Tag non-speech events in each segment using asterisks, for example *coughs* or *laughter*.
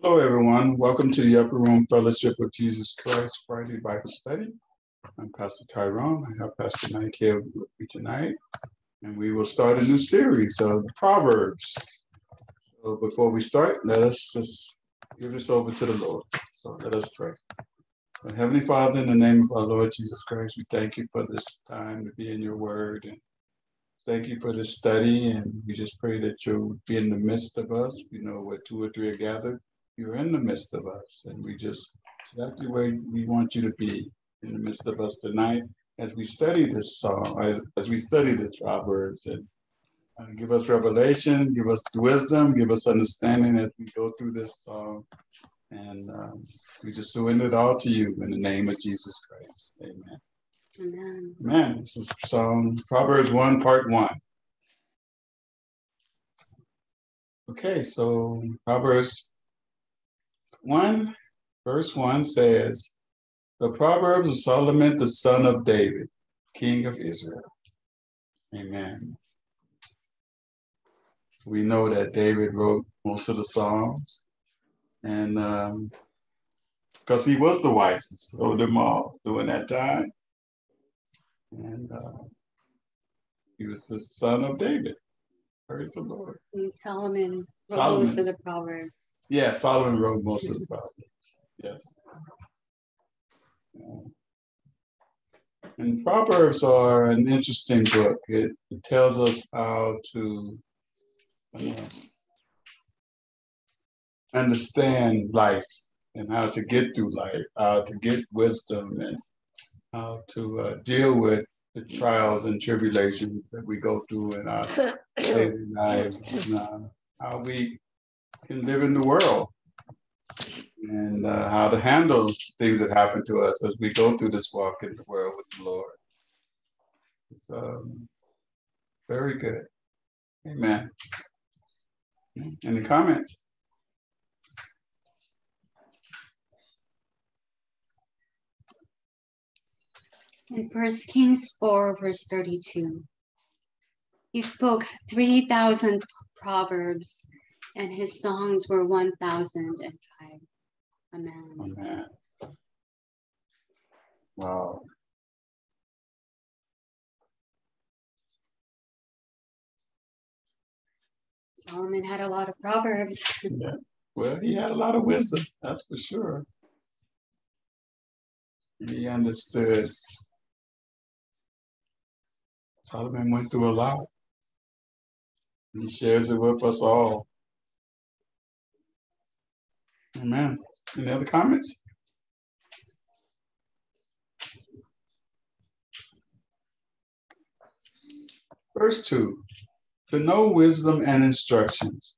Hello, everyone. Welcome to the Upper Room Fellowship of Jesus Christ Friday Bible Study. I'm Pastor Tyrone. I have Pastor Mike here with me tonight, and we will start a new series of Proverbs. So before we start, let us just give this over to the Lord. So let us pray. So Heavenly Father, in the name of our Lord Jesus Christ, we thank you for this time to be in your word and thank you for this study. And we just pray that you'll be in the midst of us. You know, where two or three are gathered, you're in the midst of us. And we just, the way we want you to be in the midst of us tonight as we study this song, as, as we study this Proverbs. And uh, give us revelation, give us wisdom, give us understanding as we go through this song. And um, we just surrender it all to you in the name of Jesus Christ. Amen. Amen. Amen. This is Psalm Proverbs 1, part 1. Okay, so Proverbs 1, verse 1 says, The Proverbs of Solomon, the son of David, king of Israel. Amen. We know that David wrote most of the Psalms, and because um, he was the wisest of them all during that time. And uh, he was the son of David. Praise the Lord. And Solomon wrote Solomon. most of the Proverbs. Yeah, Solomon wrote most of the Proverbs. Yes. And Proverbs are an interesting book. It, it tells us how to uh, understand life and how to get through life, how to get wisdom and how to uh, deal with the trials and tribulations that we go through in our *laughs* daily lives, and uh, how we can live in the world, and uh, how to handle things that happen to us as we go through this walk in the world with the Lord. It's um, very good. Amen. Any comments? In First Kings 4, verse 32, he spoke 3,000 proverbs, and his songs were 1,005. Amen. Amen. Wow. Solomon had a lot of proverbs. *laughs* Yeah. Well, he had a lot of wisdom, that's for sure. He understood. Solomon went through a lot. He shares it with us all. Amen. Any other comments? Verse 2 To know wisdom and instructions,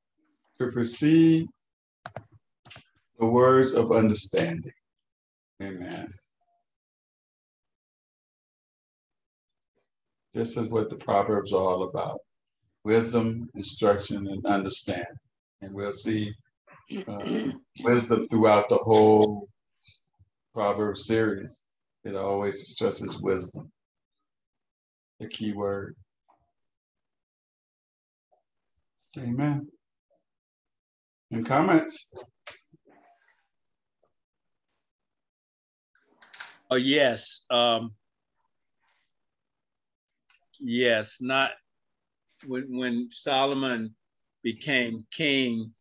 to perceive the words of understanding. Amen. This is what the Proverbs are all about wisdom, instruction, and understanding. And we'll see uh, wisdom throughout the whole Proverbs series. It always stresses wisdom, the key word. Amen. And comments? Oh, yes. Um, yes, not when, when Solomon became king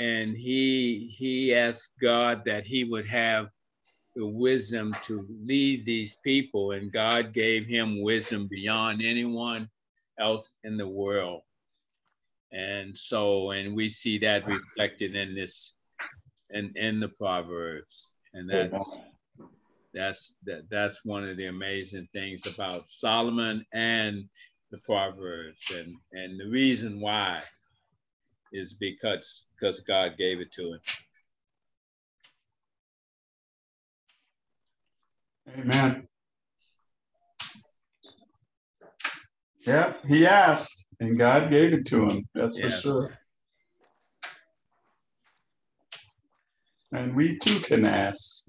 and he he asked God that he would have the wisdom to lead these people and God gave him wisdom beyond anyone else in the world. And so and we see that reflected in this in in the proverbs and that's that's that that's one of the amazing things about Solomon and the proverbs and and the reason why is because because God gave it to him. Amen. Yeah, he asked and God gave it to him. That's Yes. for sure. And we too can ask.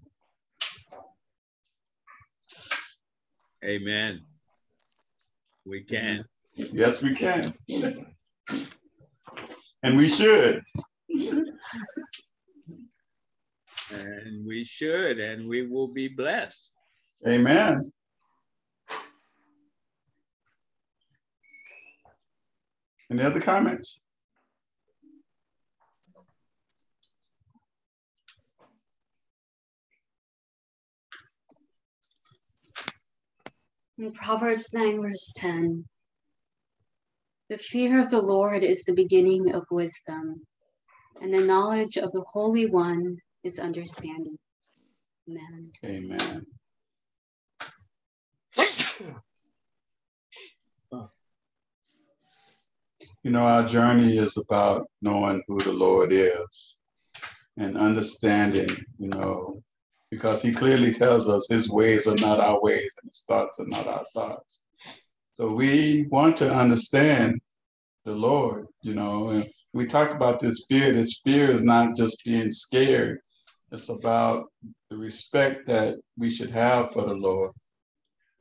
Amen. We can. Yes, we can. And we should. and we should, and we will be blessed. Amen. Any other comments? In Proverbs 9, verse 10, the fear of the Lord is the beginning of wisdom, and the knowledge of the Holy One is understanding. Amen. Amen. You know, our journey is about knowing who the Lord is and understanding, you know, because he clearly tells us his ways are not our ways and his thoughts are not our thoughts. So we want to understand the Lord, you know, and we talk about this fear. This fear is not just being scared. It's about the respect that we should have for the Lord.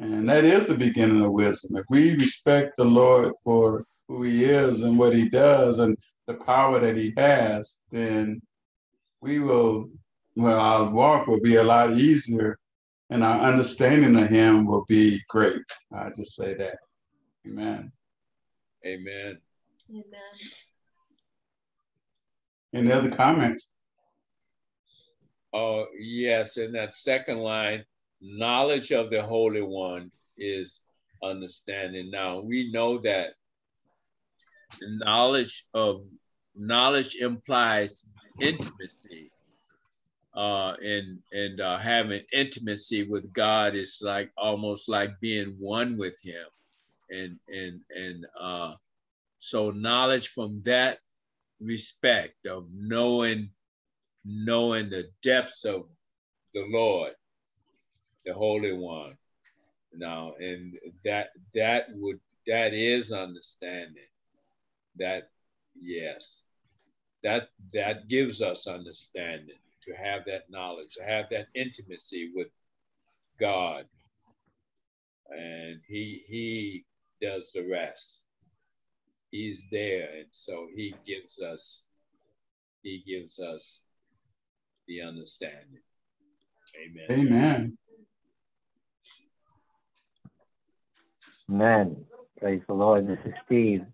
And that is the beginning of wisdom. If we respect the Lord for who he is and what he does and the power that he has, then we will, well, our walk will be a lot easier and our understanding of him will be great. I just say that. Amen. Amen. Amen. Any other comments? Oh, yes. In that second line, knowledge of the Holy One is understanding. Now we know that knowledge of knowledge implies intimacy. Uh, and and uh, having intimacy with God is like almost like being one with Him, and and and uh, so knowledge from that respect of knowing knowing the depths of the Lord, the Holy One. Now, and that that would that is understanding. That yes, that that gives us understanding to have that knowledge, to have that intimacy with God, and He He does the rest. He's there, and so He gives us He gives us the understanding. Amen. Amen. Amen. Praise the Lord. This is Steve.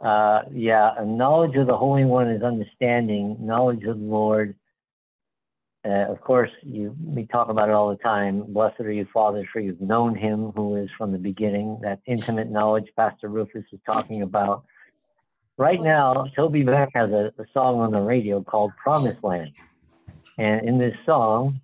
Uh, yeah, knowledge of the Holy One is understanding, knowledge of the Lord. Uh, of course, you we talk about it all the time. Blessed are you, fathers, for you've known him who is from the beginning. That intimate knowledge Pastor Rufus is talking about. Right now, TobyMac has a, a song on the radio called Promised Land. And in this song,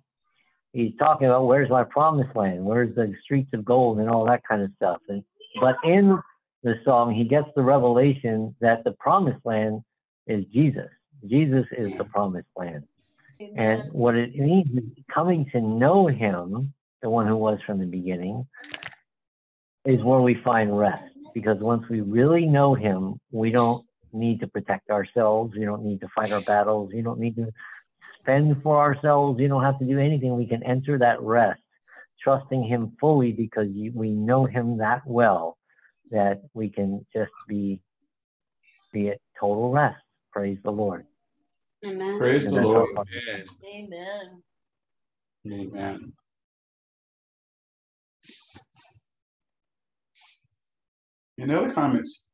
he's talking about where's my promised land, where's the streets of gold, and all that kind of stuff. And but in the song, he gets the revelation that the promised land is Jesus. Jesus is the promised land. Amen. And what it means is coming to know him, the one who was from the beginning, is where we find rest. Because once we really know him, we don't need to protect ourselves. We don't need to fight our battles. We don't need to spend for ourselves. We don't have to do anything. We can enter that rest, trusting him fully because we know him that well that we can just be be at total rest. Praise the Lord. Amen. Praise And the Lord. Amen. Amen. Amen. Any other comments?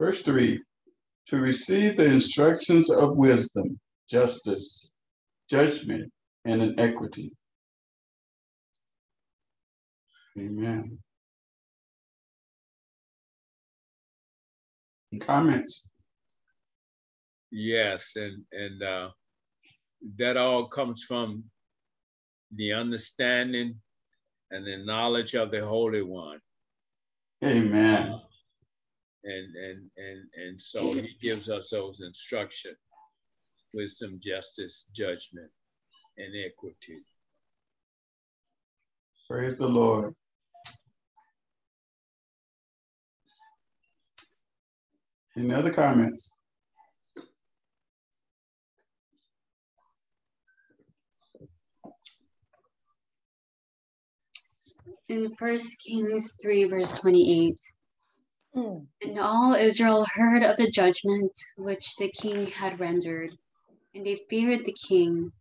Verse 3 To receive the instructions of wisdom, justice, judgment, and in equity. Amen. Comments? Yes, and and uh, that all comes from the understanding and the knowledge of the Holy One. Amen. and and and and so he gives us those instruction wisdom justice judgment and equity Praise the Lord. Any other comments? in First Kings 3, verse 28. Mm. And all Israel heard of the judgment which the king had rendered, and they feared the king,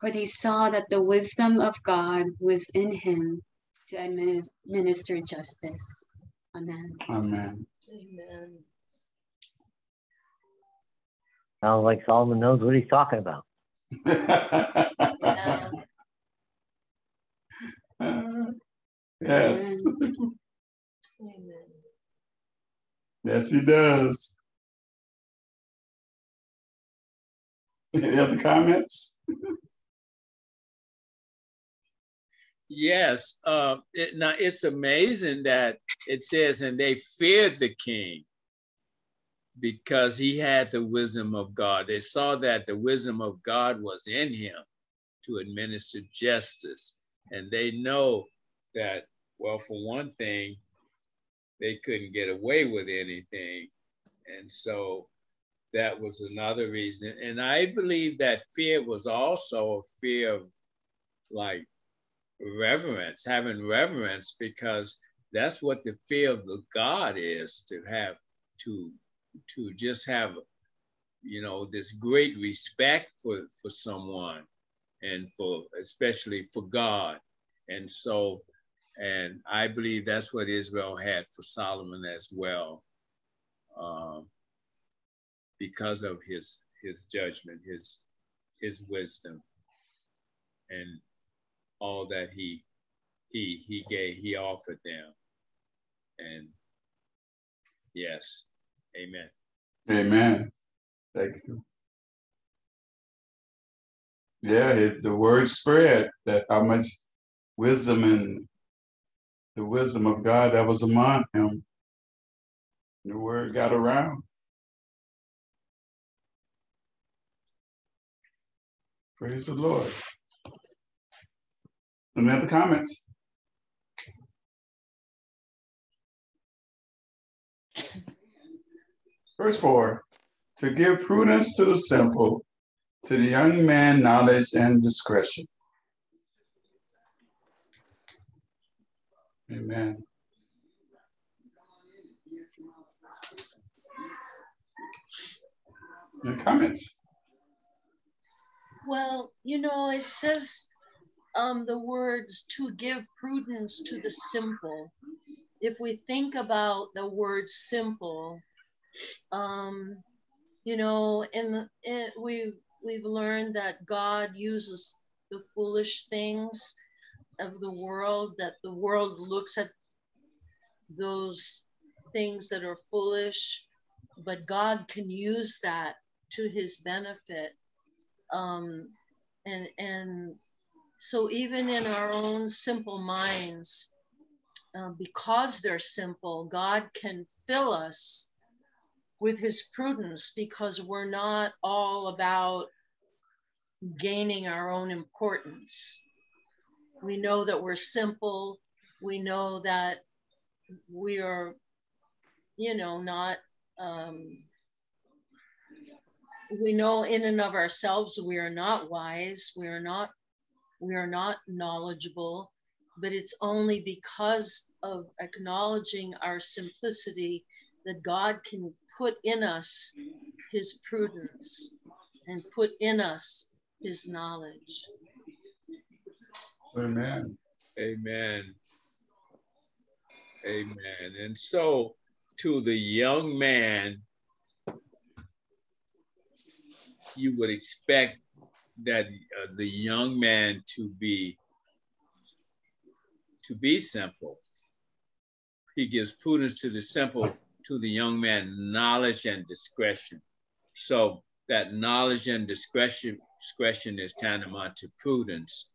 for they saw that the wisdom of God was in him to administer justice. Amen. Amen. Amen. Sounds like Solomon knows what he's talking about. Yeah. *laughs* yes. Amen. Yes, he does. Any other comments? Yes. Uh, it, now it's amazing that it says, and they feared the king because he had the wisdom of God. They saw that the wisdom of God was in him to administer justice. And they know that, well, for one thing, they couldn't get away with anything. And so that was another reason. And I believe that fear was also a fear of like reverence, having reverence, because that's what the fear of the God is to have to to just have you know this great respect for for someone and for especially for God. And so and I believe that's what Israel had for Solomon as well, um, because of his his judgment, his his wisdom, and all that he he he gave he offered them. And yes, amen. Amen. Thank you. Yeah, it, the word spread that how much wisdom and the wisdom of God that was among him. The word got around. Praise the Lord. Any other comments? Verse 4 To give prudence to the simple, to the young man knowledge and discretion. Amen. Any comments? Well, you know, it says um, the words to give prudence to the simple. If we think about the word simple, um, you know, in, in we we've learned that God uses the foolish things of the world, that the world looks at those things that are foolish, but God can use that to his benefit. Um, and, and so even in our own simple minds, uh, because they're simple, God can fill us with his prudence because we're not all about gaining our own importance. We know that we're simple. We know that we are, you know, not, um, we know in and of ourselves we are not wise. We are not, we are not knowledgeable, but it's only because of acknowledging our simplicity that God can put in us his prudence and put in us his knowledge. Amen. Amen. Amen. And so to the young man, you would expect that uh, the young man to be to be simple. He gives prudence to the simple, to the young man, knowledge and discretion. So that knowledge and discretion discretion is tantamount to prudence,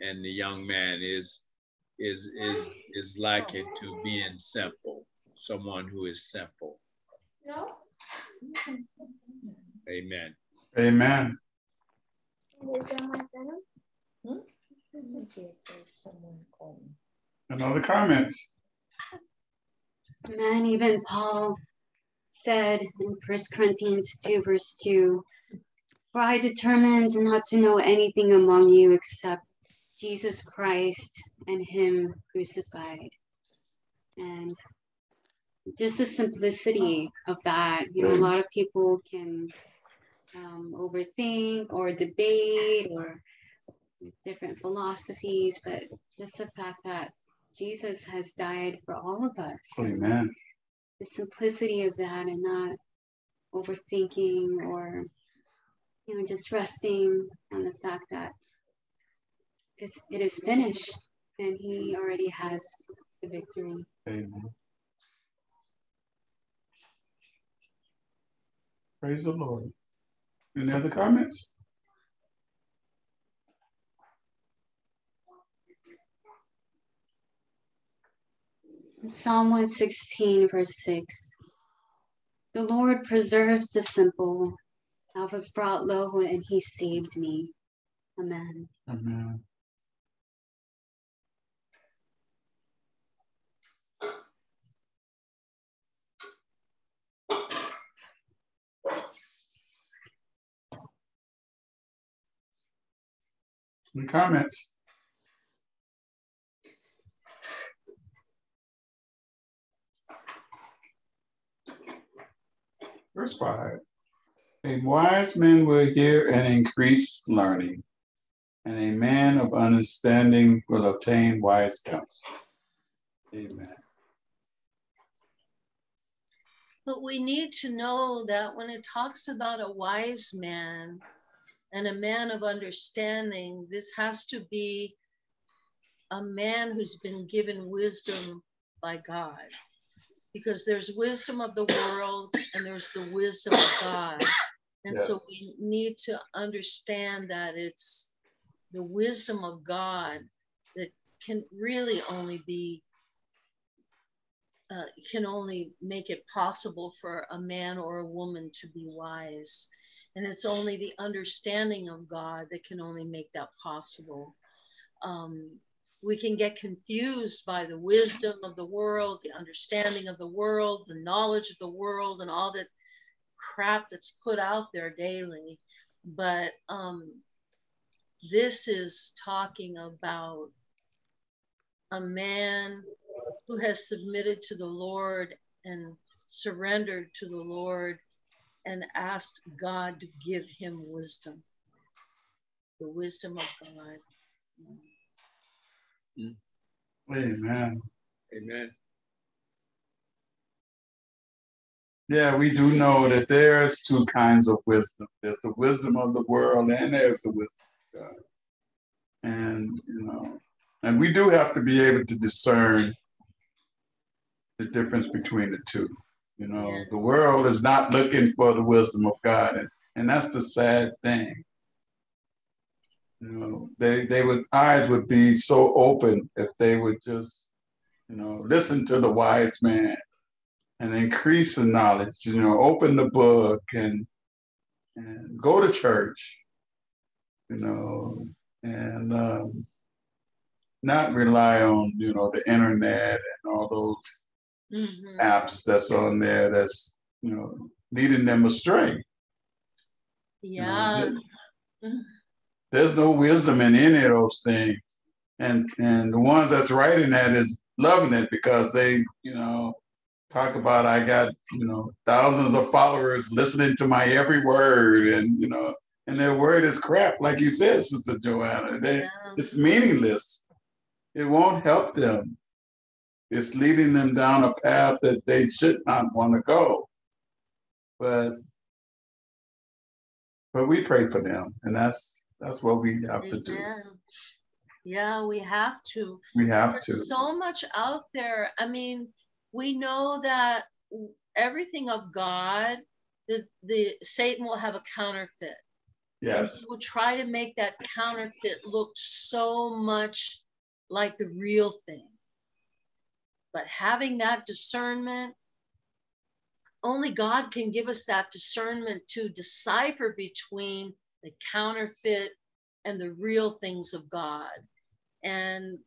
and the young man is is is is likened to being simple, someone who is simple. No. Amen. Amen. Hmm? Another that comments? Man, even Paul said in First Corinthians 2, verse 2 For I determined not to know anything among you except Jesus Christ and Him crucified. And just the simplicity of that. You know, a lot of people can um, overthink or debate or different philosophies, but just the fact that Jesus has died for all of us. Amen. The simplicity of that and not overthinking or you know just resting on the fact that it's it is finished and he already has the victory. Amen. Praise the Lord. Any other comments? Psalm 116, verse 6. The Lord preserves the simple. I was brought low and he saved me. Amen. Amen. Any comments? Verse 5 A wise man will hear and increase learning, and a man of understanding will obtain wise counsel. Amen. But we need to know that when it talks about a wise man and a man of understanding, this has to be a man who's been given wisdom by God. Because there's wisdom of the world and there's the wisdom of God. And so we need to understand that it's the wisdom of God that can really only be uh, can only make it possible for a man or a woman to be wise. And it's only the understanding of God that can only make that possible. Um, we can get confused by the wisdom of the world, the understanding of the world, the knowledge of the world, and all that crap that's put out there daily. But um, this is talking about a man who has submitted to the Lord and surrendered to the Lord and asked God to give him wisdom, the wisdom of God. Mm. Amen. Amen. Yeah, we do know that there's two kinds of wisdom. There's the wisdom of the world and there's the wisdom of God. And, you know, and we do have to be able to discern the difference between the two. You know, the world is not looking for the wisdom of God. And, and that's the sad thing. You know, they, they would, eyes would be so open if they would just, you know, listen to the wise man and increase the knowledge, you know, open the book and and go to church, you know, and um, not rely on, you know, the internet and all those Mhm. apps that's on there that's, you know, leading them astray. You know, Yeah. There's no wisdom in any of those things. And and the ones that's writing that is loving it because they, you know, talk about I got, you know, thousands of followers listening to my every word and you know, and their word is crap, like you said, Sister Joanna. They yeah. it's meaningless. It won't help them. It's leading them down a path that they should not want to go. But but we pray for them, and that's that's what we have to do. Yeah, we have to. We have There's to. so much out there. I mean, we know that everything of God, the, the Satan will have a counterfeit. Yes. he will try to make that counterfeit look so much like the real thing. But having that discernment, only God can give us that discernment to decipher between the counterfeit and the real things of God. And,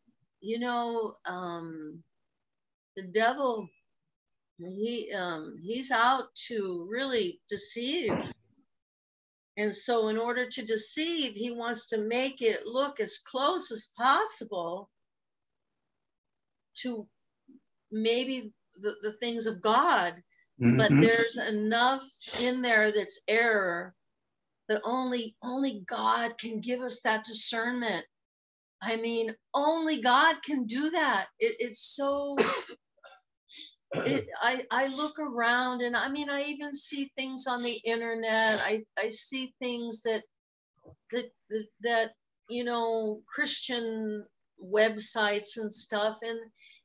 you know, um, the devil, he um, he's out to really deceive. And so, in order to deceive, he wants to make it look as close as possible to maybe the, the things of God, but Mhm. there's enough in there that's error that only only God can give us that discernment. I mean, only God can do that. It, it's so it, *coughs* I, I look around and I mean I even see things on the internet. I, I see things that that that, that you know Christian websites and stuff and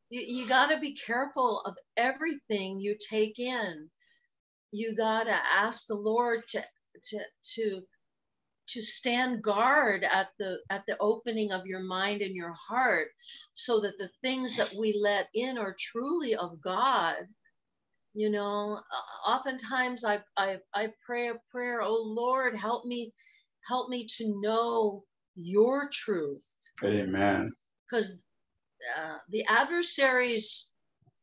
you, you got to be careful of everything you take in. You got to ask the Lord to to to to stand guard at the at the opening of your mind and your heart so that the things that we let in are truly of god. You know uh, oftentimes i i, I pray a prayer oh lord help me help me to know your truth. Amen. because uh, the adversaries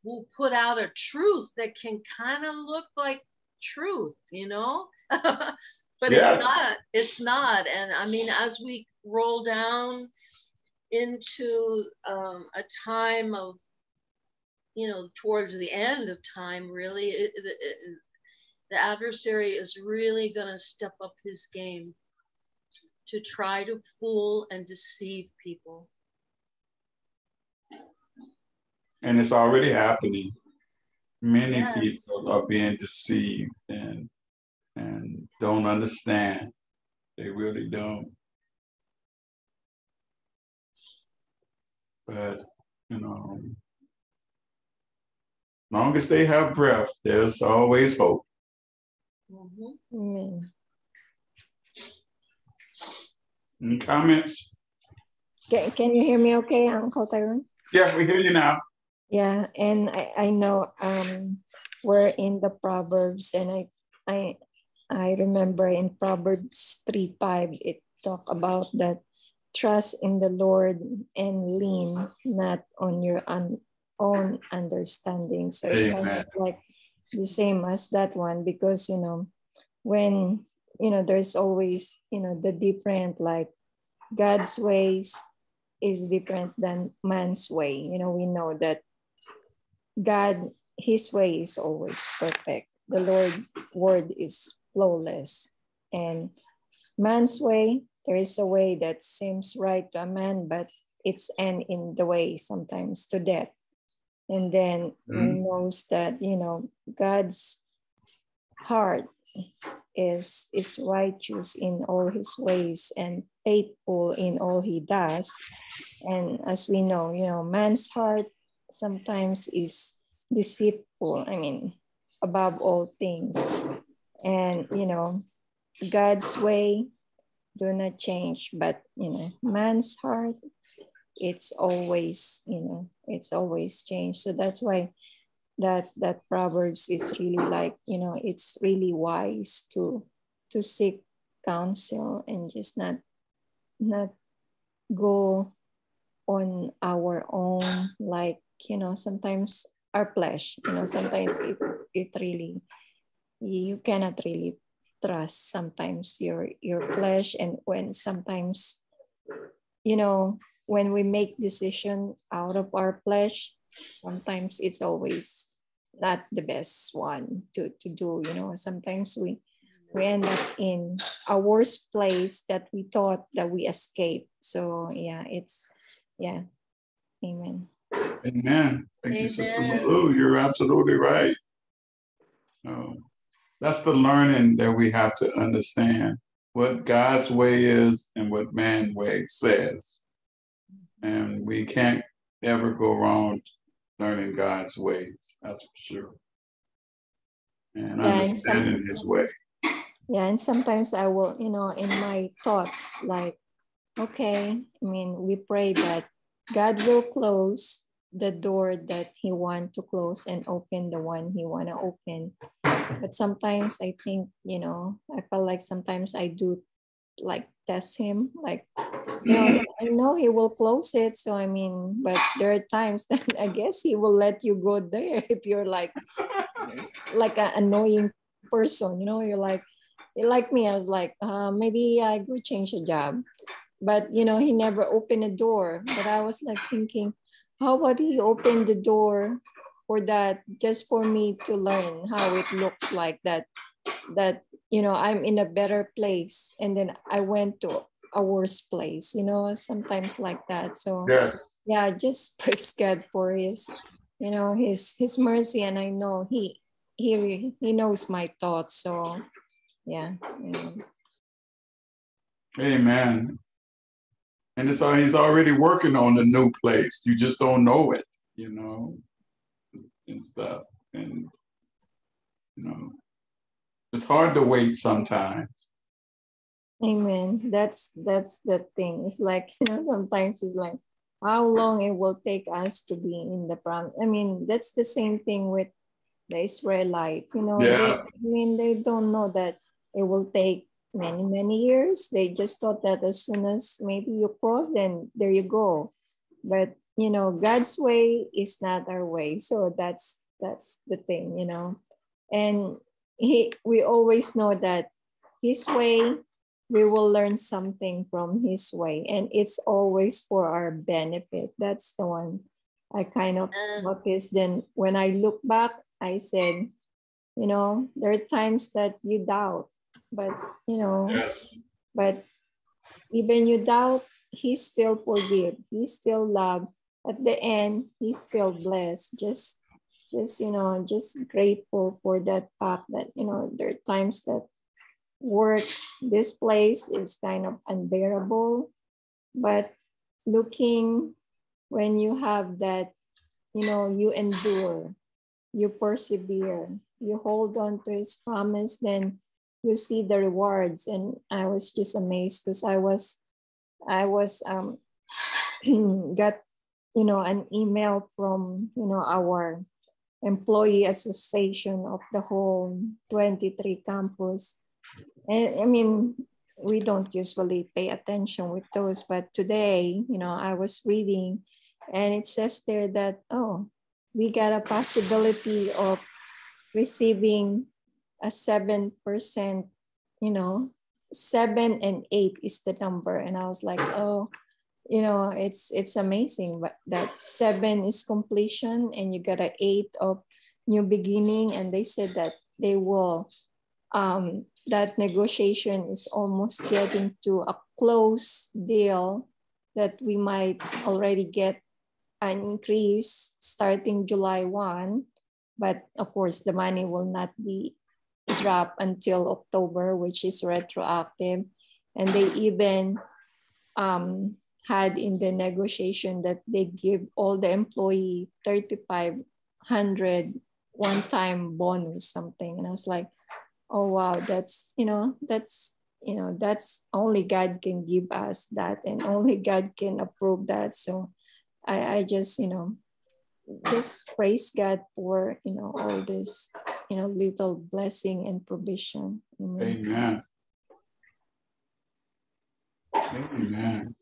will put out a truth that can kind of look like truth you know *laughs* but Yes. it's not it's not and i mean as we roll down into um, a time of you know towards the end of time really it, it, it- the adversary is really going to step up his game to try to fool and deceive people And it's already happening. Many Yes. people are being deceived and and don't understand. They really don't. But you know, long as they have breath, there's always hope. Mm-hmm. Amen. Any comments? Can, can you hear me okay, Uncle Tyrone? Yeah, we hear you now. Yeah, and I, I know um we're in the Proverbs and I I I remember in Proverbs 3 5 it talk about that trust in the Lord and lean not on your un, own understanding. So it kind of like the same as that one because you know when you know there's always you know the different like God's ways is different than man's way. You know, we know that God, his way is always perfect. The Lord word is flawless. And man's way, there is a way that seems right to a man, but it's end in the way sometimes to death. And then mm-hmm. we knows that, you know, God's heart is is righteous in all his ways and faithful in all he does. And as we know, you know, man's heart sometimes is deceitful. I mean, above all things. And you know, God's way do not change, but you know, man's heart, it's always, you know, it's always changed. So that's why that that proverbs is really like you know it's really wise to to seek counsel and just not not go on our own like you know sometimes our flesh you know sometimes it, it really you cannot really trust sometimes your your flesh and when sometimes you know when we make decision out of our flesh sometimes it's always not the best one to, to do you know sometimes we we end up in a worse place that we thought that we escaped so yeah it's yeah amen Amen. Thank you, Sister Amen. Lou. You're absolutely right. Um, that's the learning that we have to understand what God's way is and what man's way says. And we can't ever go wrong learning God's ways, that's for sure. And Yeah, and understanding his way. yeah and sometimes i will you know in my thoughts like okay i mean we pray that god will close the door that he want to close and open the one he want to open but sometimes i think you know i feel like sometimes i do like test him like you *laughs* know i know he will close it so i mean but there are times *laughs* that i guess he will let you go there *laughs* if you're like like an annoying person you know you're like you're like me i was like uh, maybe i go change a job. But you know he never opened a door but i was like thinking how about he opened the door for that just for me to learn how it looks like that that you know i'm in a better place and then i went to a worse place you know sometimes like that so Yes. yeah just *laughs* praise god for his you know his his mercy and i know he he he knows my thoughts so yeah, yeah. Amen. And it's all he's already working on the new place. You just don't know it, you know, and stuff. And you know, it's hard to wait sometimes. Amen. That's that's the thing. It's like *laughs* you know sometimes it's like how long it will take us to be in the prom. I mean that's the same thing with the Israelite. You know, Yeah. they, I mean they don't know that it will take many many years. They just thought that as soon as maybe you cross, then there you go. But you know God's way is not our way. So that's that's the thing. You know, and he we always know that His way we will learn something from his way and it's always for our benefit that's the one i kind of noticed then when i look back i said you know there are times that you doubt but you know Yes. but even you doubt he still forgive he still love at the end he's still blessed. Just just you know just grateful for that fact that you know there are times that work this place is kind of unbearable. But looking when you have that you know you endure you persevere you hold on to his promise then you see the rewards. And i was just amazed because i was i was um *clears throat* got you know an email from you know our employee association of the whole 23 campus and I mean, we don't usually pay attention with those, but today, you know, I was reading and it says there that, oh, we got a possibility of receiving a 7%, you know, seven and eight is the number. And I was like, oh, you know, it's it's amazing, but that seven is completion and you got a eight of new beginning. And they said that they will um, that negotiation is almost getting to a close deal that we might already get an increase starting July 1. But of course, the money will not be dropped until October, which is retroactive. And they even um, had in the negotiation that they give all the employee 3,500 one-time bonus something. And I was like, oh wow that's you know that's you know that's only god can give us that and only god can approve that so i i just you know just praise god for you know all this you know little blessing and provision Amen. Amen. Amen.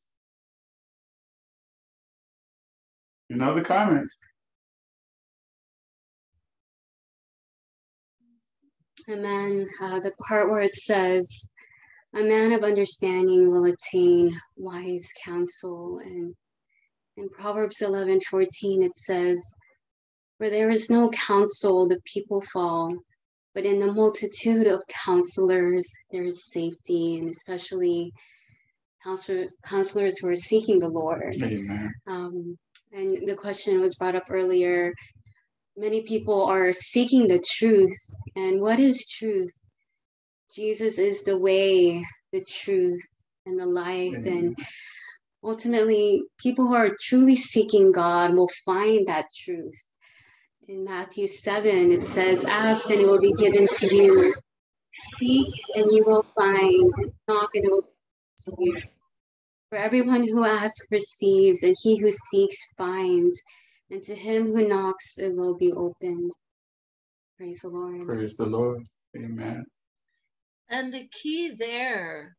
Any other comments? Amen. Uh, the part where it says, "A man of understanding will attain wise counsel," and in Proverbs eleven fourteen it says, "Where there is no counsel, the people fall, but in the multitude of counselors there is safety," and especially counselor, counselors who are seeking the Lord. Amen. Um, and the question was brought up earlier. Many people are seeking the truth. And what is truth? Jesus is the way, the truth, and the life. Amen. And ultimately, people who are truly seeking God will find that truth. In Matthew 7, it says, Ask and it will be given to you. Seek and you will find. Knock and it will be to you. For everyone who asks receives, and he who seeks finds, and to him who knocks it will be opened. Praise the Lord. Praise the Lord. Amen. And the key there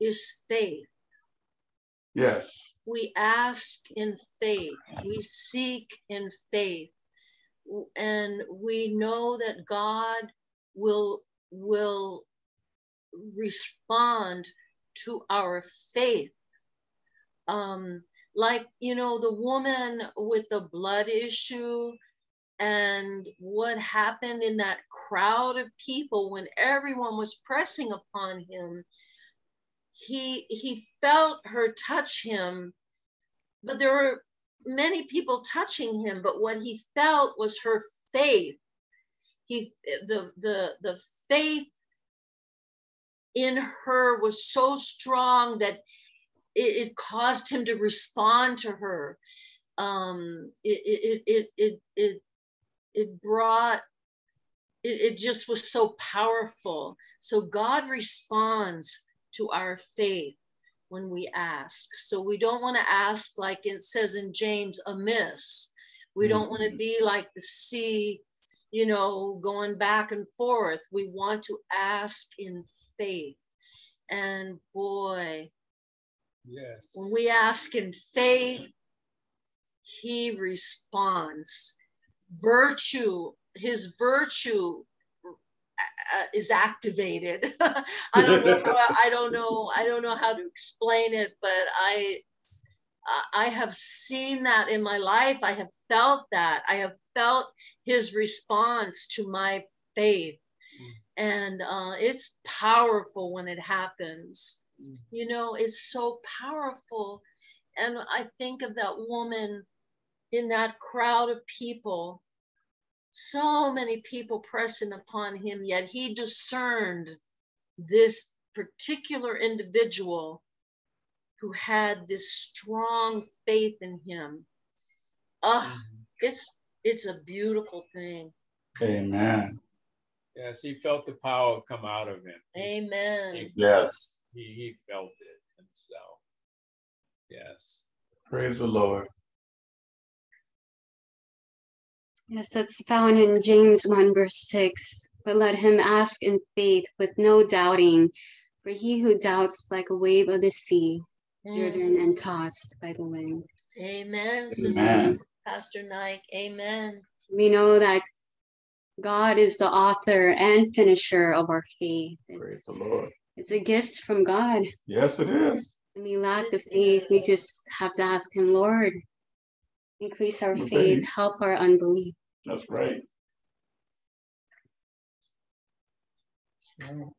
is faith. Yes. We ask in faith, we seek in faith, and we know that God will will respond to our faith. Um, like you know the woman with the blood issue and what happened in that crowd of people when everyone was pressing upon him he he felt her touch him but there were many people touching him but what he felt was her faith. He the the the faith in her was so strong that it, it caused him to respond to her. Um it it it it it, it brought it, it just was so powerful. So god responds to our faith when we ask. So we don't want to ask like it says in james amiss. We don't want to be like the sea you know going back and forth. We want to ask in faith. And boy Yes. when we ask in faith, he responds. Virtue, his virtue uh, is activated. *laughs* I don't know. How, *laughs* I don't know. I don't know how to explain it, but I, I have seen that in my life. I have felt that. I have felt his response to my faith, and uh, it's powerful when it happens. You know it's so powerful. And i think of that woman in that crowd of people. So many people pressing upon him yet he discerned this particular individual who had this strong faith in him. Oh it's it's a beautiful thing. Amen. Yes, he felt the power come out of him. amen He, Yes. he, he felt it himself. Yes. Praise the Lord. Yes, that's found in James 1, verse 6. But let him ask in faith with no doubting, for he who doubts like a wave of the sea, Mm. driven and tossed by the wind. amen sister Amen. pastor nike amen We know that God is the author and finisher of our faith. Praise It's, the Lord. it's a gift from God. Yes, it is. When we lack the faith, we just have to ask Him, Lord, increase our faith, faith. help our unbelief. That's right. Amen.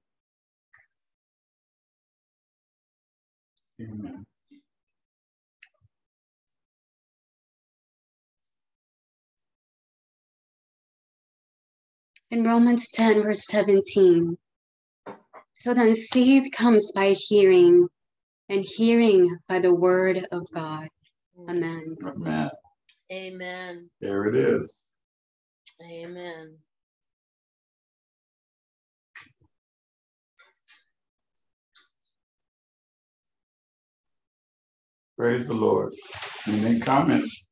In Romans 10, verse 17. So then faith comes by hearing, and hearing by the word of God. Amen. Amen. amen There it is. amen Praise the Lord. Any comments?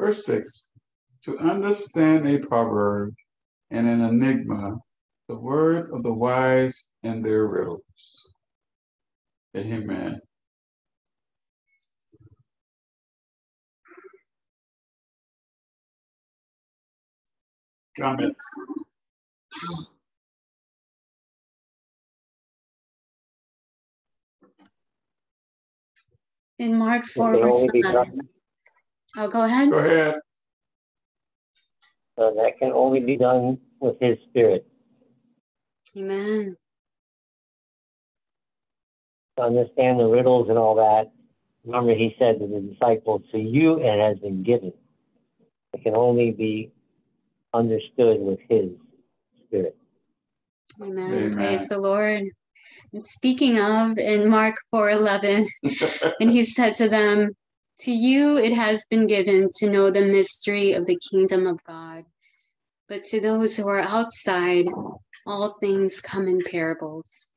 Verse 6 To understand a proverb and an enigma, the word of the wise and their riddles. Amen. Comments? In Mark 4, verse only be 11. done, Oh, go ahead. Go ahead. uh, that can only be done with his spirit. Amen. To understand the riddles and all that, remember he said to the disciples, to you it has been given. It can only be understood with his spirit. Amen. Amen. Praise the Lord. And speaking of, in Mark 4 11, *laughs* and he said to them, To you it has been given to know the mystery of the kingdom of God. But to those who are outside, all things come in parables.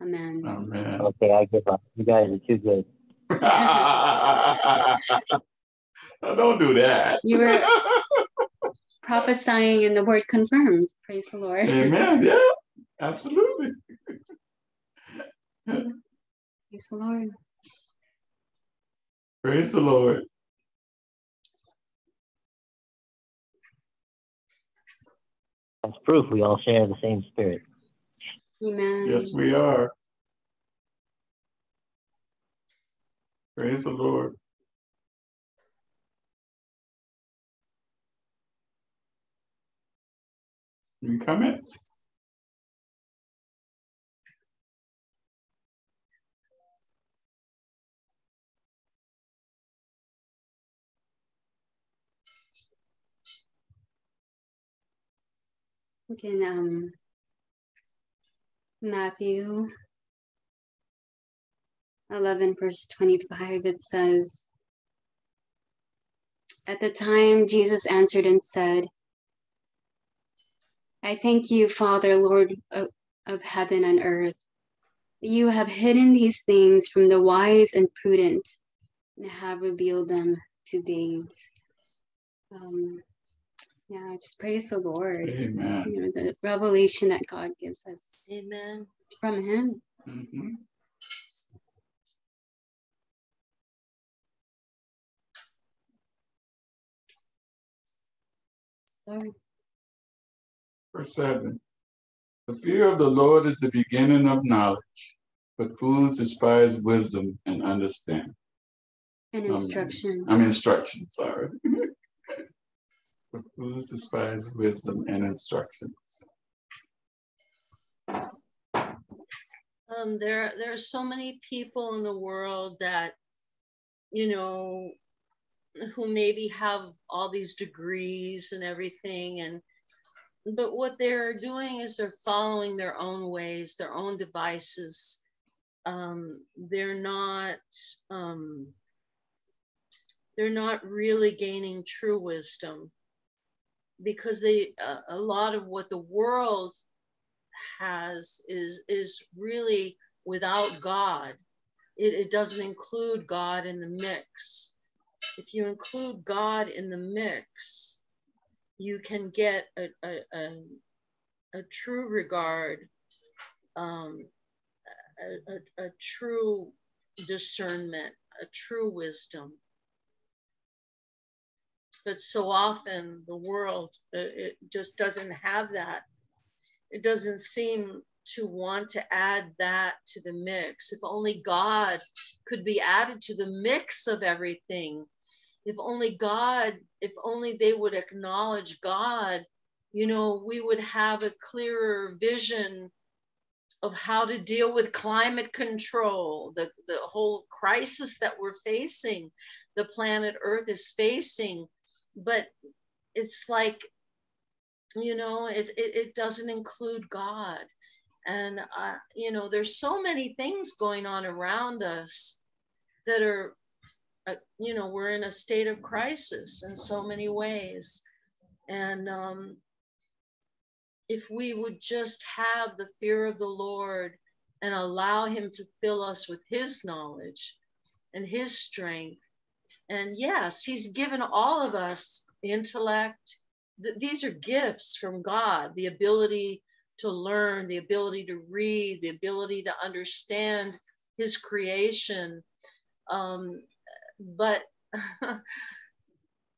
Amen. Amen. Okay, I give up. You guys are too good. *laughs* Now, don't do that. You were- *laughs* Prophesying and the word confirmed. Praise the Lord. Amen. *laughs* Yeah, absolutely. Praise the Lord. Praise the Lord. That's proof we all share the same spirit. Amen. Yes, we are. Praise the Lord. Any comments? Again, um, Matthew 11, verse 25, it says, At the time, Jesus answered and said, I thank you, Father, Lord of, of heaven and earth. You have hidden these things from the wise and prudent and have revealed them to babes. Um, yeah, just praise the Lord. Amen. You know, the revelation that God gives us Amen. from Him. Mhm. Lord. Verse 7 The fear of the Lord is the beginning of knowledge, but fools despise wisdom and understand. And Amen. instruction. I mean, instruction, sorry. *laughs* but fools despise wisdom and instructions. Um, there, there are so many people in the world that, you know, who maybe have all these degrees and everything, and but what they're doing is they're following their own ways, their own devices. Um, they're not, um, they're not really gaining true wisdom because they, uh, a lot of what the world has is is really without God. It, it doesn't include God in the mix. If you include God in the mix, you can get a, a, a, a true regard, um, a, a, a true discernment, a true wisdom. But so often the world uh, it just doesn't have that it doesn't seem to want to add that to the mix. If only God could be added to the mix of everything. If only God, if only they would acknowledge God, you know, we would have a clearer vision of how to deal with climate control, the, the whole crisis that we're facing, the planet Earth is facing. But it's like you know it, it, it doesn't include god. And uh, you know there's so many things going on around us that are uh, you know we're in a state of crisis in so many ways. And um, if we would just have the fear of the lord and allow him to fill us with his knowledge and his strength and yes he's given all of us intellect th- these are gifts from God the ability to learn, the ability to read, the ability to understand His creation. Um, but *laughs*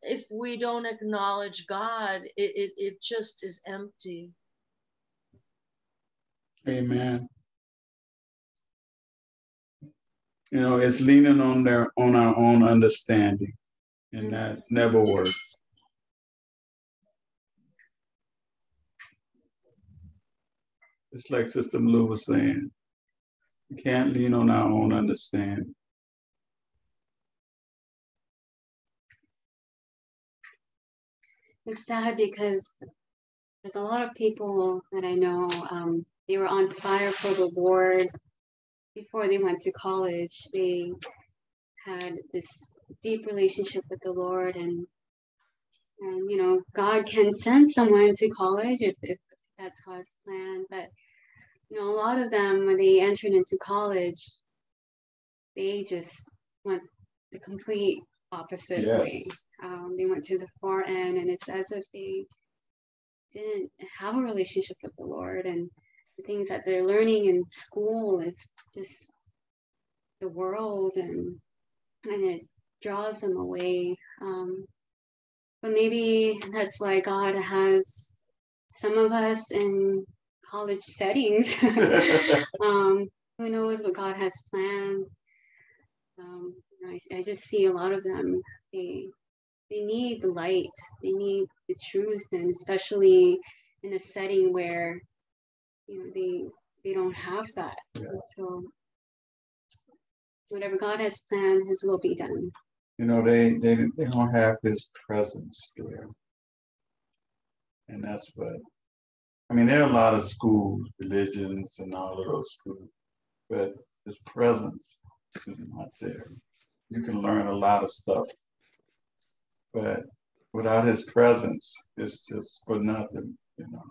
if we don't acknowledge God, it, it, it just is empty. Amen. You know, it's leaning on their on our own understanding, and that never works. It's like Sister Lou was saying. We can't lean on our own understanding. It's sad because there's a lot of people that I know, um, they were on fire for the Lord before they went to college. They had this deep relationship with the Lord and and you know, God can send someone to college if, if that's God's plan. But you know, a lot of them when they entered into college, they just went the complete opposite way. Um, they went to the far end, and it's as if they didn't have a relationship with the Lord, and the things that they're learning in school is just the world, and and it draws them away. Um, but maybe that's why God has some of us in college settings. *laughs* um, who knows what God has planned? Um, I, I just see a lot of them. They they need the light. They need the truth, and especially in a setting where you know they they don't have that. Yeah. So whatever God has planned, His will be done. You know, they they they don't have His presence there, and that's what. I mean, there are a lot of schools, religions, and all of those schools, but His presence is not there. You can learn a lot of stuff, but without His presence, it's just for nothing, you know.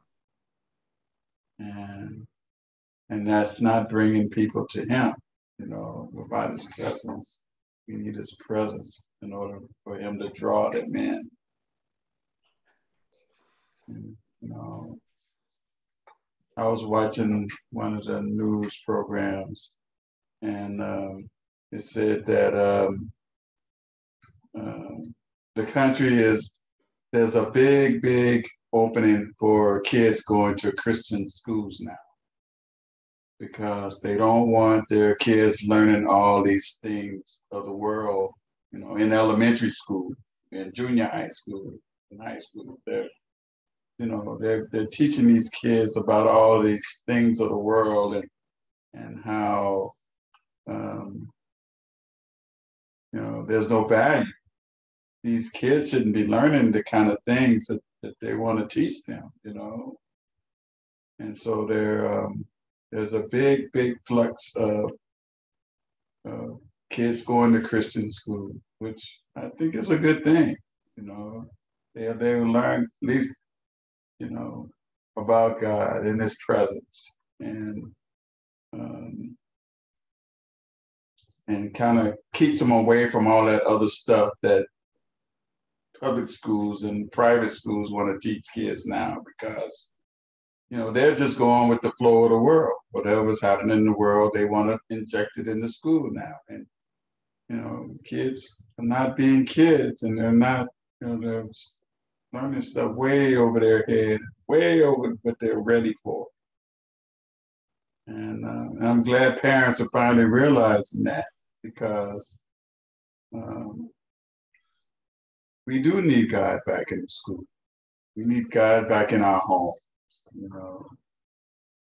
And and that's not bringing people to Him, you know, without His presence. We need his presence in order for him to draw them in. And, you know, I was watching one of the news programs, and um, it said that um, uh, the country is there's a big, big opening for kids going to Christian schools now because they don't want their kids learning all these things of the world, you know, in elementary school, in junior high school, in high school. They're, you know, they're they're teaching these kids about all these things of the world and and how um, you know there's no value. These kids shouldn't be learning the kind of things that, that they want to teach them, you know. And so they're um, there's a big, big flux of uh, kids going to Christian school, which I think is a good thing. You know, they they learn at least, you know, about God in His presence, and um, and kind of keeps them away from all that other stuff that public schools and private schools want to teach kids now because you know, they're just going with the flow of the world. Whatever's happening in the world, they want to inject it into school now. And, you know, kids are not being kids and they're not, you know, they're learning stuff way over their head, way over what they're ready for. And, uh, I'm glad parents are finally realizing that because um, we do need God back in the school. We need God back in our home. You know,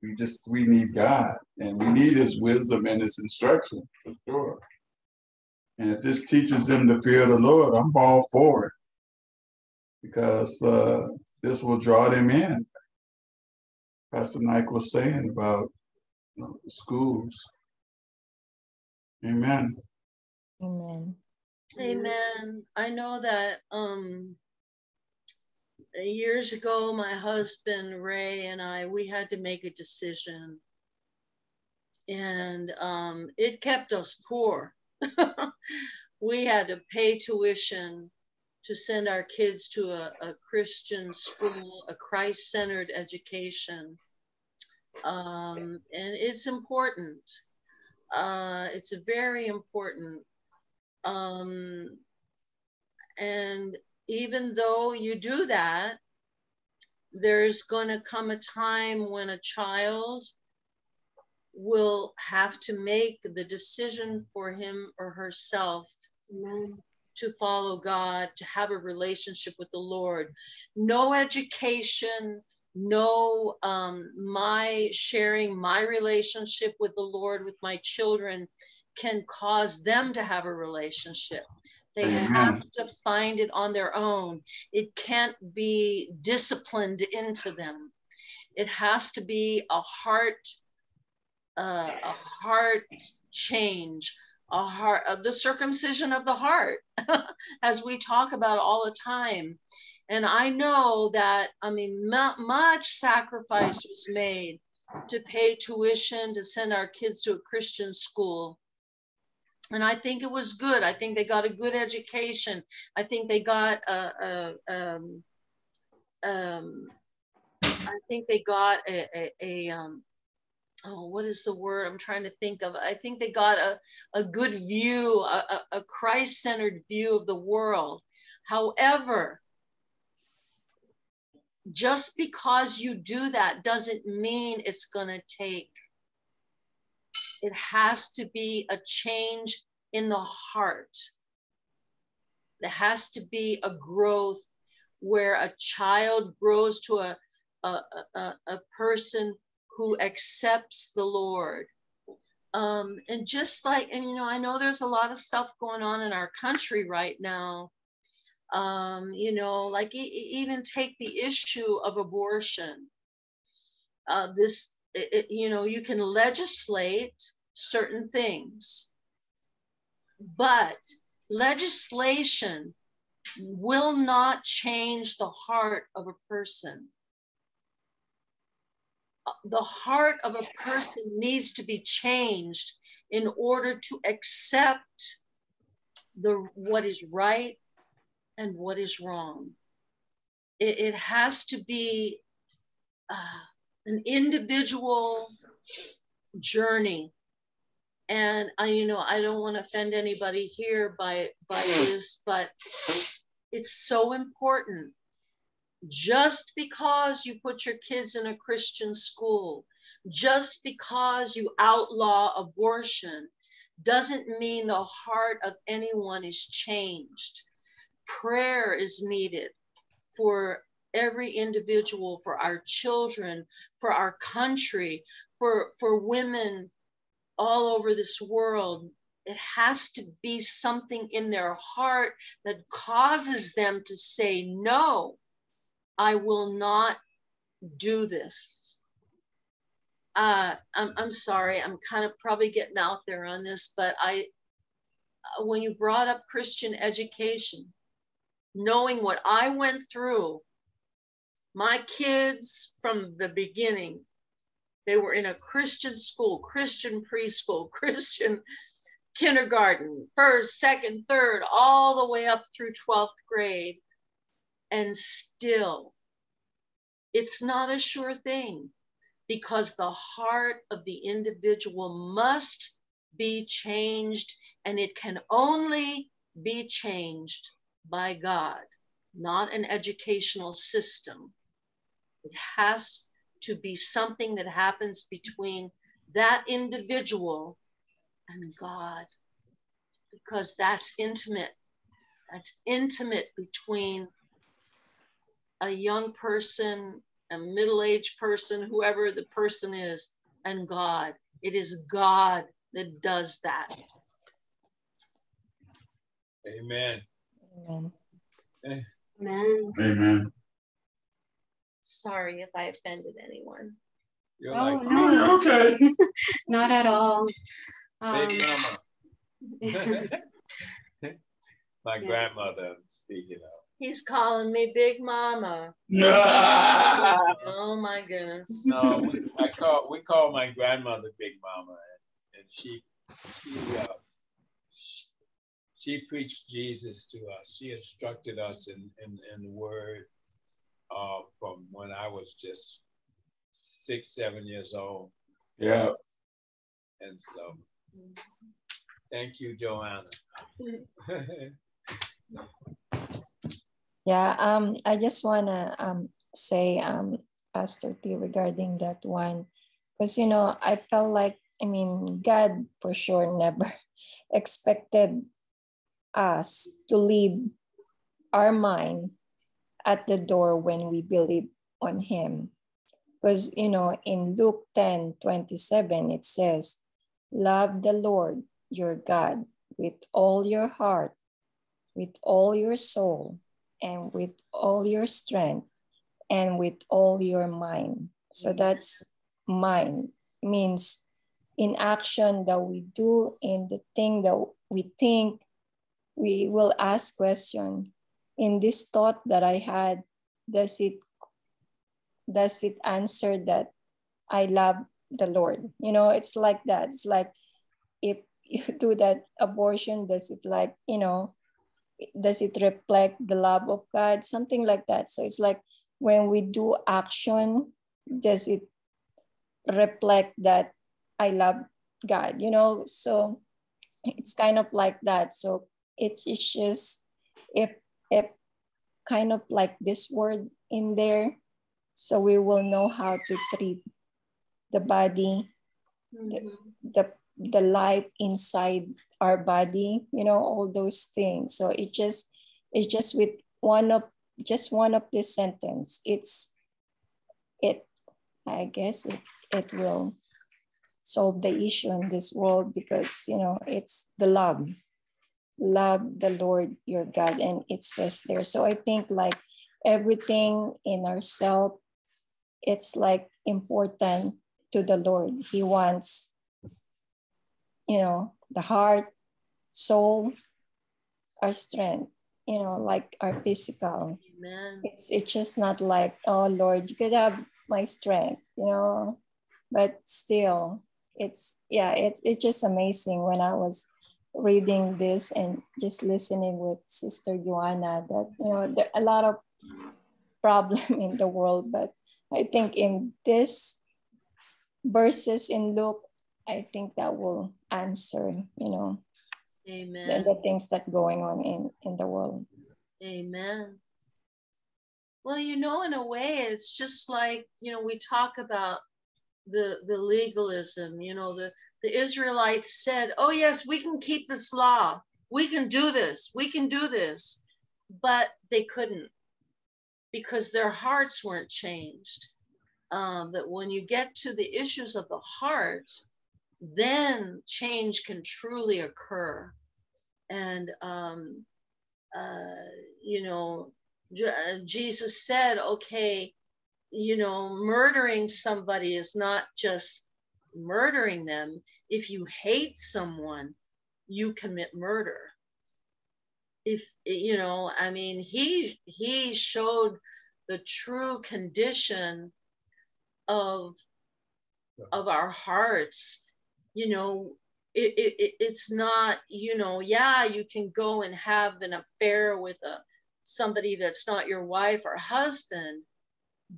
we just we need God and we need His wisdom and His instruction for sure. And if this teaches them to fear the Lord, I'm all for it because uh, this will draw them in. Pastor Nike was saying about you know, schools. Amen. Amen. Amen. I know that um years ago, my husband Ray and I, we had to make a decision, and um, it kept us poor. *laughs* we had to pay tuition to send our kids to a, a Christian school, a Christ centered education. Um, and it's important. Uh, it's very important. Um, and even though you do that, there's going to come a time when a child will have to make the decision for him or herself Amen. to follow God, to have a relationship with the Lord. No education, no um, my sharing my relationship with the Lord with my children can cause them to have a relationship. They Amen. have to find it on their own. It can't be disciplined into them. It has to be a heart, uh, a heart change, a heart, uh, the circumcision of the heart, *laughs* as we talk about all the time. And I know that, I mean, much sacrifice was made to pay tuition, to send our kids to a Christian school and I think it was good. I think they got a good education. I think they got a, a um, um, I think they got a, a, a um, oh, what is the word I'm trying to think of? I think they got a, a good view, a, a Christ centered view of the world. However, just because you do that doesn't mean it's going to take. It has to be a change in the heart. There has to be a growth where a child grows to a, a, a, a person who accepts the Lord. Um, and just like, and you know, I know there's a lot of stuff going on in our country right now um, you know, like e- even take the issue of abortion. Uh, this, it, you know, you can legislate certain things, but legislation will not change the heart of a person. Uh, the heart of a person needs to be changed in order to accept the what is right and what is wrong. It, it has to be uh, an individual journey. And I, you know, I don't want to offend anybody here by by this, but it's so important. Just because you put your kids in a Christian school, just because you outlaw abortion, doesn't mean the heart of anyone is changed prayer is needed for every individual, for our children, for our country, for, for women all over this world. It has to be something in their heart that causes them to say, No, I will not do this. Uh, I'm, I'm sorry, I'm kind of probably getting out there on this, but I, when you brought up Christian education, knowing what I went through, my kids from the beginning, they were in a Christian school, Christian preschool, *laughs* Christian kindergarten, first, second, third, all the way up through 12th grade. And still, it's not a sure thing because the heart of the individual must be changed, and it can only be changed by God, not an educational system. It has to be something that happens between that individual and God, because that's intimate. That's intimate between a young person, a middle aged person, whoever the person is, and God. It is God that does that. Amen. Amen. Amen. Amen. Sorry if I offended anyone. You're Oh, like, no. Oh, okay. *laughs* Not at all. Um, big mama. *laughs* My Yeah. grandmother, speaking of. He's calling me Big Mama. Yeah. *laughs* Oh my goodness. No, we, I call we call my grandmother Big Mama, and, and she she, uh, she she preached Jesus to us. She instructed us in in, in the Word uh, from when I was just six seven years old, Yeah. and so thank you, Joanna. *laughs* Yeah, um, I just wanna um say um Pastor P regarding that one. Because you know, I felt like I mean God for sure never *laughs* expected us to leave our mind at the door when we believe on him. Because you know, in Luke 10 27, it says, Love the Lord your God with all your heart, with all your soul, and with all your strength, and with all your mind. So that's mind means in action that we do, in the thing that we think, we will ask question. In this thought that I had, does it does it answer that I love the Lord? You know, it's like that. It's like if you *laughs* do that abortion, does it like, you know, does it reflect the love of God? Something like that. So it's like when we do action, does it reflect that I love God? You know, so it's kind of like that. So it's just if kind of like this word in there So we will know how to treat the body, Mhm. the the life inside our body, you know, all those things. So it just it's just with one of just one of this sentence. It's it I guess it it will solve the issue in this world because you know it's the love love the lord your god and it says there. So i think like everything in ourselves it's like important to the lord. He wants you know the heart soul our strength you know like our physical. Amen. it's it's just not like oh lord you could have my strength you know? But still it's yeah it's it's just amazing when i was reading this and just listening with sister joanna that you know there are a lot of problem *laughs* in the world but i think in this verses in luke i think that will answer you know the, the things that going on in in the world Amen. Well, you know, in a way, it's just like, you know, we talk about the the legalism, you know, the, the Israelites said, Oh, yes, we can keep this law. We can do this. We can do this. But they couldn't because their hearts weren't changed. Um, when you get to the issues of the heart, then change can truly occur. And um, uh, you know, J- uh, Jesus said, okay, you know, murdering somebody is not just murdering them. If you hate someone, you commit murder. If you know, I mean, he he showed the true condition of of our hearts. You know, it, it, it- it's not you know yeah you can go and have an affair with a somebody that's not your wife or husband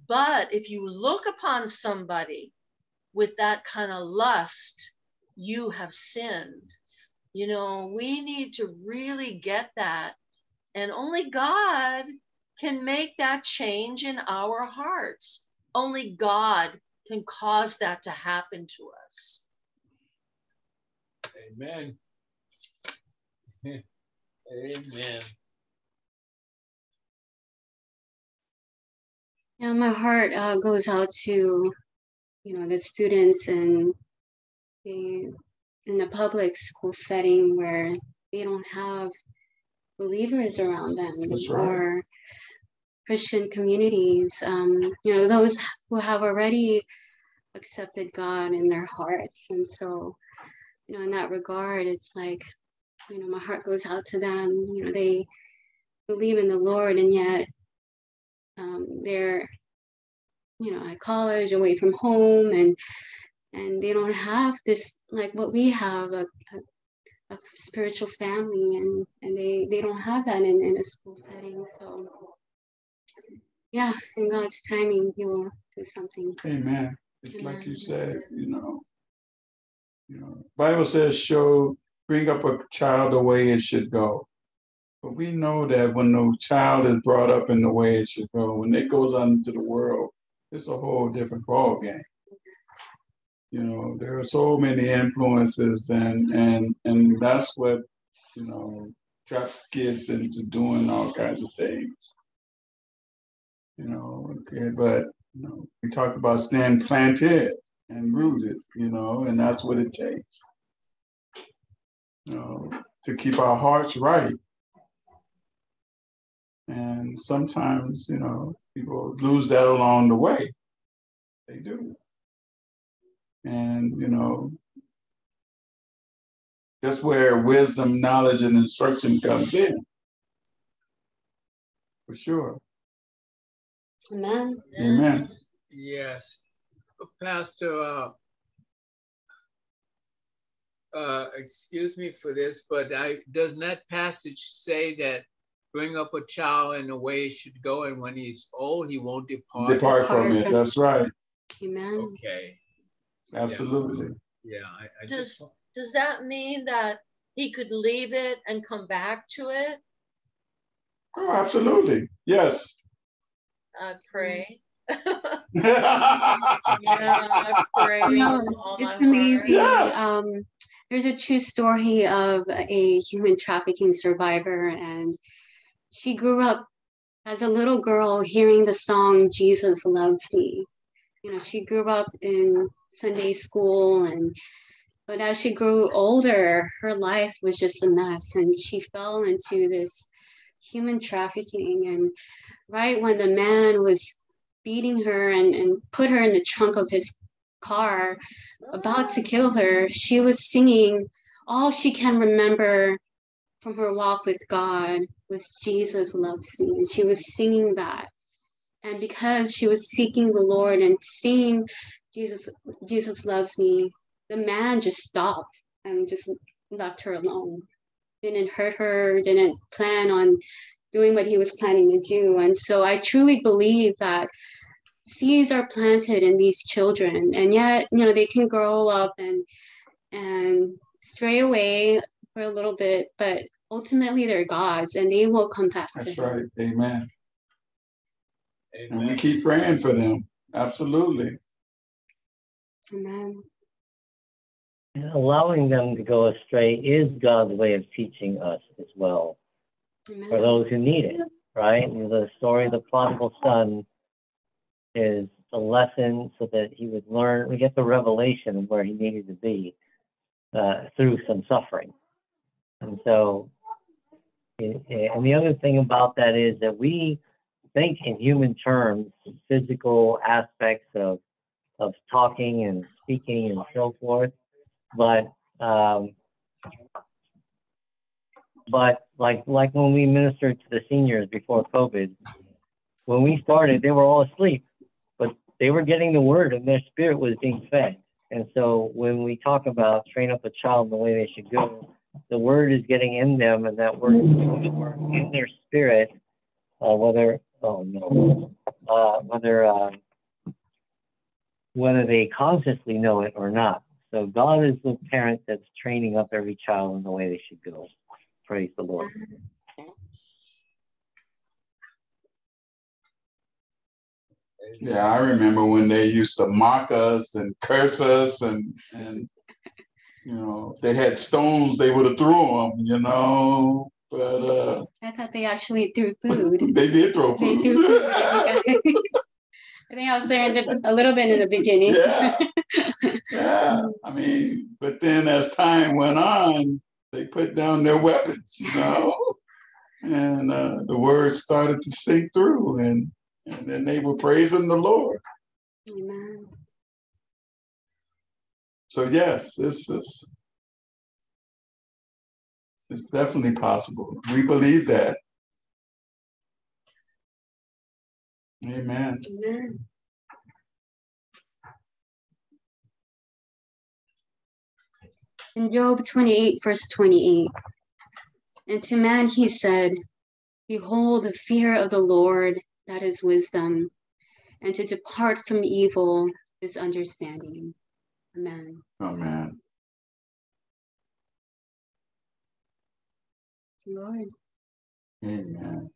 but if you look upon somebody with that kind of lust you have sinned you know we need to really get that and only god can make that change in our hearts only god can cause that to happen to us Amen. *laughs* Amen. Yeah, my heart uh, goes out to, you know, the students and the in the public school setting where they don't have believers around them right. or Christian communities. Um, you know, those who have already accepted God in their hearts, and so, you know, in that regard, it's like, you know, my heart goes out to them. You know, they believe in the Lord, and yet um, they're you know at college away from home and and they don't have this like what we have a, a, a spiritual family and and they they don't have that in, in a school setting so yeah in god's timing he will do something Amen. It's like you said, you know. You know, Bible says, "Show, bring up a child the way it should go." But we know that when the child is brought up in the way it should go, when it goes out into the world, it's a whole different ball game. You know, there are so many influences, and and and that's what you know traps kids into doing all kinds of things. You know, okay, but you know, we talked about staying planted and rooted, you know, and that's what it takes. You know, to keep our hearts right. And sometimes, you know, people lose that along the way. They do. And, you know, that's where wisdom, knowledge, and instruction comes in. For sure. amen Amen. Yes. Pastor, uh, uh, excuse me for this, but I, doesn't that passage say that bring up a child in the way he should go, and when he's old, he won't depart? Depart from it. That's right. amen Okay. Absolutely. Yeah. I, I Does just, does that mean that he could leave it and come back to it? Oh, absolutely. Yes. I pray. *laughs* yeah, pray You know, it's amazing. Yes. Um, there's a true story of a human trafficking survivor, and she grew up as a little girl hearing the song "Jesus Loves Me." You know, she grew up in Sunday school, and but as she grew older, her life was just a mess, and she fell into this human trafficking. And right when the man was beating her and, and put her in the trunk of his car, about to kill her, she was singing all she can remember from her walk with God was Jesus loves me. And she was singing that. And because she was seeking the Lord and seeing Jesus, Jesus loves me, the man just stopped and just left her alone. Didn't hurt her, didn't plan on doing what he was planning to do. And so I truly believe that seeds are planted in these children and yet you know they can grow up and and stray away for a little bit but ultimately they're gods and they will come back That's to him. right. Amen. And we keep praying for them. Absolutely. amen And allowing them to go astray is God's way of teaching us as well, for those who need it, right? And the story of the prodigal son is a lesson so that he would learn, we get the revelation of where he needed to be uh, through some suffering. And so, and the other thing about that is that we think in human terms, physical aspects of of talking and speaking and so forth, but um, but like like when we ministered to the seniors before COVID, when we started, they were all asleep, but they were getting the word and their spirit was being fed. And so when we talk about train up a child in the way they should go, the word is getting in them, and that word is in their spirit, uh, whether oh no, uh, whether uh, whether they consciously know it or not. So God is the parent that's training up every child in the way they should go. Praise the Lord. Yeah, I remember when they used to mock us and curse us, and and you know, if they had stones, they would have threw them. You know, but uh, i thought they actually threw food *laughs* they did throw they food. threw food *laughs* i think i was there the, a little bit in the beginning Yeah. *laughs* yeah, I mean, but then as time went on, they put down their weapons, you know, and uh, the word started to sink through, and and then they were praising the Lord. amen So yes, this is definitely possible. We believe that. Amen. amen in job 28 verse 28 and to man he said behold the fear of the lord that is wisdom and to depart from evil is understanding amen Amen. lord Amen.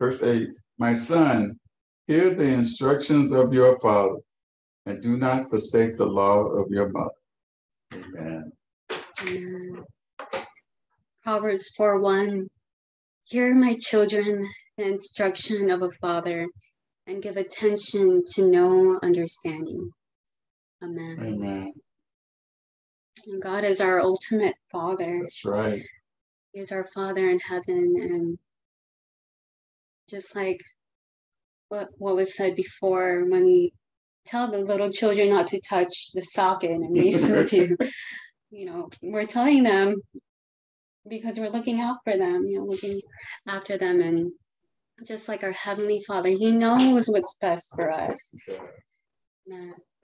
Verse 8 My son, hear the instructions of your father, and do not forsake the law of your mother. Amen. Amen. Proverbs 4 1 Hear, my children, the instruction of a father, and give attention to no understanding. Amen. Amen. And God is our ultimate father. That's right. He is our father in heaven. And just like what, what was said before, when we tell the little children not to touch the socket and they *laughs* still do, you know, we're telling them because we're looking out for them, you know, looking after them. And just like our Heavenly Father, He knows what's best for us.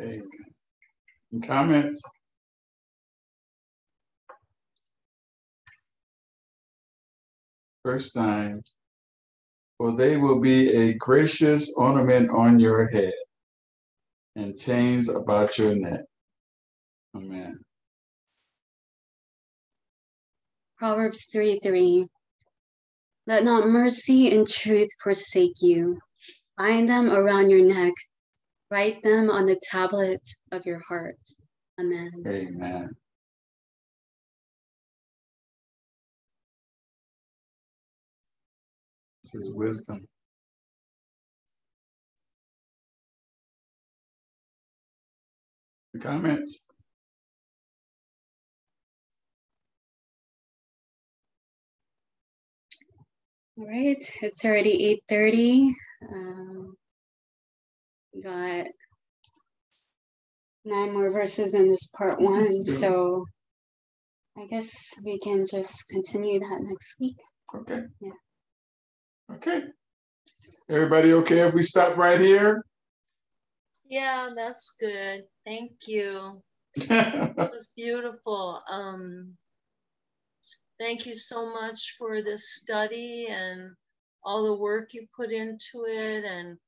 Amen. Comments? Verse 9 For they will be a gracious ornament on your head and chains about your neck. Amen. Proverbs 3 3. Let not mercy and truth forsake you. Bind them around your neck. Write them on the tablet of your heart. Amen. Amen. This is wisdom. The Comments? All right, it's already 8.30. Um, we got nine more verses in this part one, so I guess we can just continue that next week. Okay. Yeah. Okay. Everybody okay if we stop right here? Yeah, that's good. Thank you. *laughs* It was beautiful. Um, thank you so much for this study and all the work you put into it. And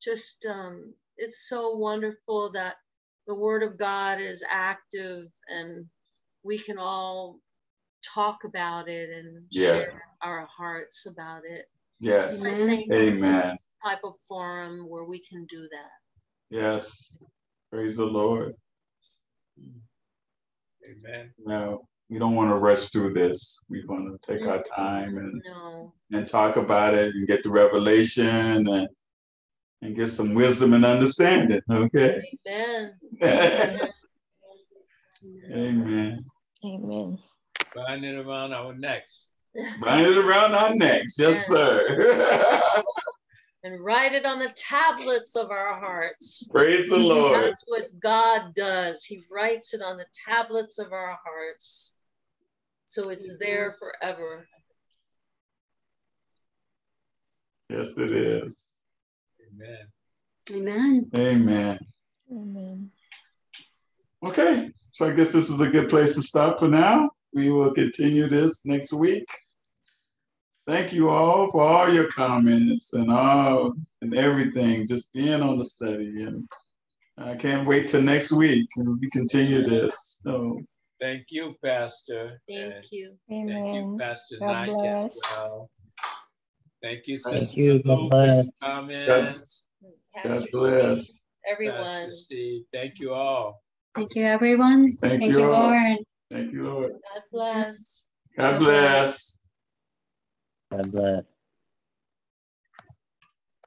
just, um, it's so wonderful that the Word of God is active and we can all talk about it and Yeah. share our hearts about it. yes. Amen. type of forum where we can do that. Yes. Praise the Lord. Amen. No, we don't want to rush through this. We want to take our mm-hmm. time and, No, and talk about it and get the revelation and and get some wisdom and understanding. Okay. amen. Amen. *laughs* Amen. Amen. Bind it around our necks. Bind it around our necks. Yes, Yes. sir. *laughs* and write it on the tablets of our hearts. Praise the Lord. That's what God does. He writes it on the tablets of our hearts. So it's mm-hmm. there forever. Yes, it is. Amen. Amen. Amen. Amen. Okay, so I guess this is a good place to stop for now. We will continue this next week. Thank you all for all your comments and all and everything, just being on the study. And I can't wait till next week and we continue this. So Thank you, Pastor. and Thank you. Thank you, Amen. Pastor God Knight, as bless. well. Thank you, Thank Sister you. God Lou, for bless. your comments. God Pastor bless. Steve, everyone. Pastor Steve, thank you all. Thank you, everyone. Thank Thank you you, all. Lord. Thank you, Lord. God bless. God God bless. God bless.